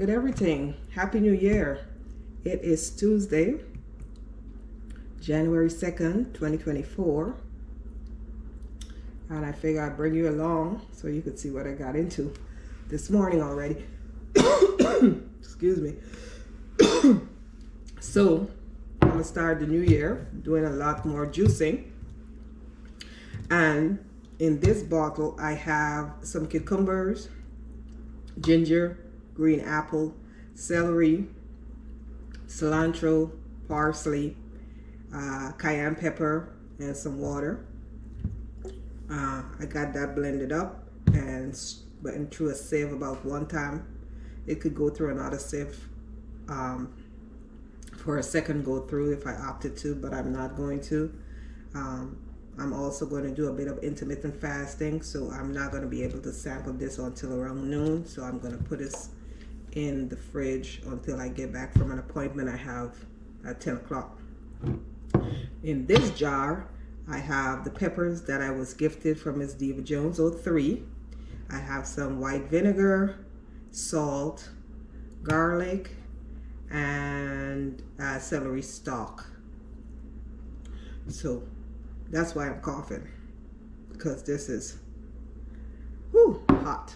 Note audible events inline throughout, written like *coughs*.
with everything. Happy New Year. It is Tuesday, January 2nd, 2024. And I figure I'd bring you along so you could see what I got into this morning already. *coughs* Excuse me. *coughs* so, I'm going to start the new year doing a lot more juicing. And in this bottle, I have some cucumbers, ginger, green apple, celery, cilantro, parsley, uh, cayenne pepper, and some water. Uh, I got that blended up and went through a sieve about one time. It could go through another sieve um, for a second go through if I opted to, but I'm not going to. Um, I'm also going to do a bit of intermittent fasting, so I'm not going to be able to sample this until around noon. So I'm going to put this in the fridge until I get back from an appointment I have at 10 o'clock. In this jar, I have the peppers that I was gifted from Miss Diva Jones 03. I have some white vinegar, salt, garlic, and uh, celery stalk. So that's why I'm coughing because this is whew, hot.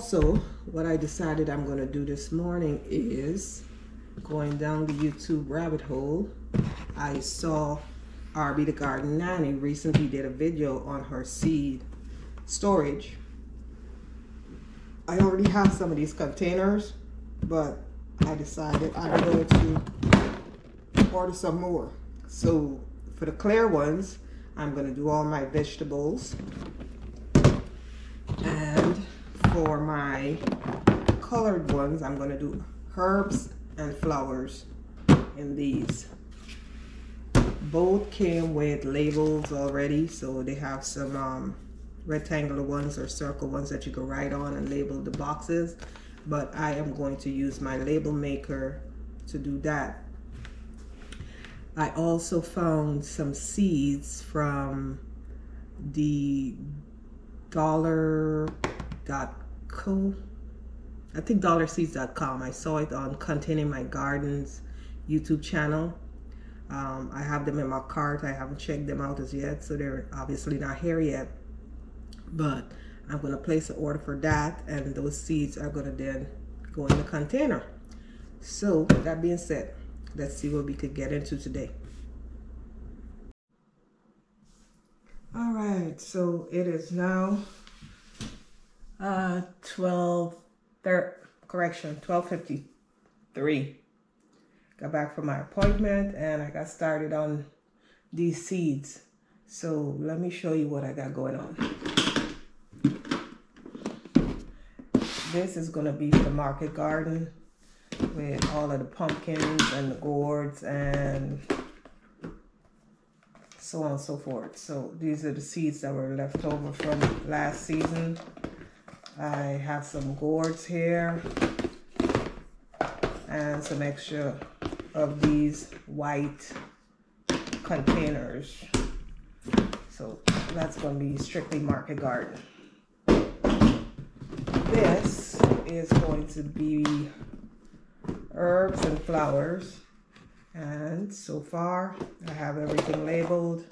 Also, what I decided I'm going to do this morning is going down the YouTube rabbit hole. I saw Arby the Garden Nanny recently did a video on her seed storage. I already have some of these containers, but I decided I'm going to order some more. So for the clear ones, I'm going to do all my vegetables. For my colored ones, I'm going to do herbs and flowers in these. Both came with labels already, so they have some um, rectangular ones or circle ones that you can write on and label the boxes. But I am going to use my label maker to do that. I also found some seeds from the dollar.co I think dollarseeds.com. I saw it on Containing My Gardens YouTube channel. Um, I have them in my cart. I haven't checked them out as yet, so they're obviously not here yet. But I'm going to place an order for that, and those seeds are going to then go in the container. So, that being said, let's see what we could get into today. All right, so it is now uh, 12, thir correction, 12.53. Got back from my appointment and I got started on these seeds. So let me show you what I got going on. This is gonna be for the market garden with all of the pumpkins and the gourds and so on and so forth. So these are the seeds that were left over from last season. I have some gourds here and some extra of these white containers. So that's going to be strictly market garden. This is going to be herbs and flowers. And so far, I have everything labeled.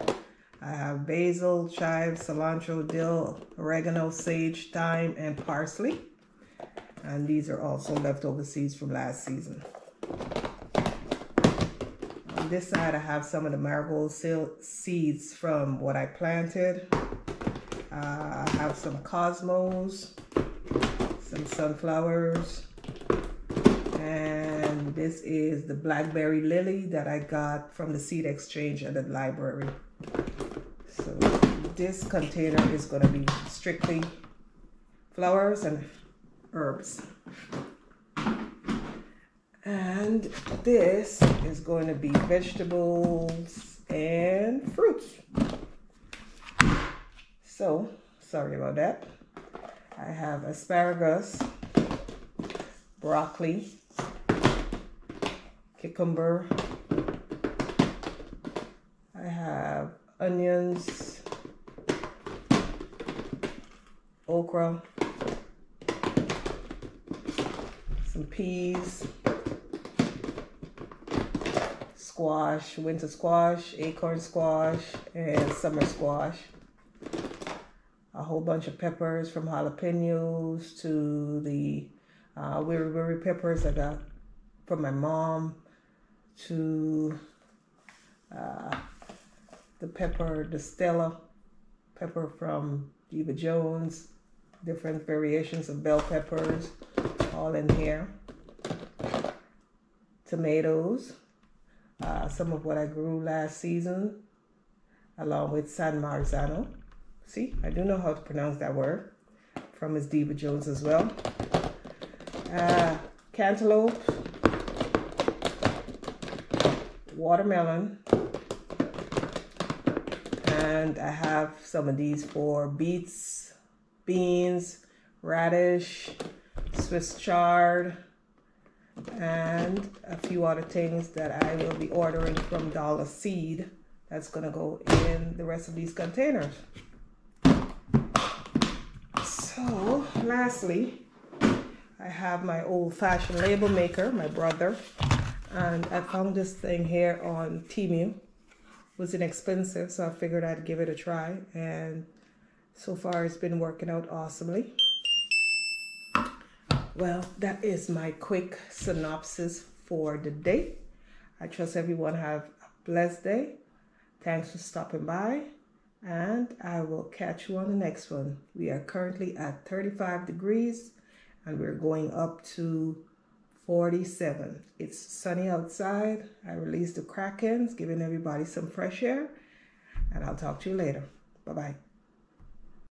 I have basil, chives, cilantro, dill, oregano, sage, thyme, and parsley. And these are also leftover seeds from last season. On this side, I have some of the marigold seeds from what I planted. Uh, I have some cosmos, some sunflowers, and this is the blackberry lily that I got from the seed exchange at the library. So this container is going to be strictly flowers and herbs. And this is going to be vegetables and fruits. So, sorry about that. I have asparagus, broccoli, cucumber. I have onions, okra, some peas, squash, winter squash, acorn squash, and summer squash. A whole bunch of peppers from jalapenos to the uh, wiri wiri peppers I got from my mom to uh, the pepper, the Stella pepper from Diva Jones, different variations of bell peppers, all in here. Tomatoes, uh, some of what I grew last season, along with San Marzano. See, I do know how to pronounce that word from Miss Diva Jones as well. Uh, cantaloupe, watermelon, and I have some of these for beets, beans, radish, Swiss chard, and a few other things that I will be ordering from Dollar Seed that's gonna go in the rest of these containers. So lastly, I have my old fashioned label maker, my brother, and I found this thing here on Temu was inexpensive, so I figured I'd give it a try. And so far, it's been working out awesomely. Well, that is my quick synopsis for the day. I trust everyone have a blessed day. Thanks for stopping by, and I will catch you on the next one. We are currently at 35 degrees, and we're going up to 47. It's sunny outside. I released the Krakens, giving everybody some fresh air. And I'll talk to you later. Bye bye.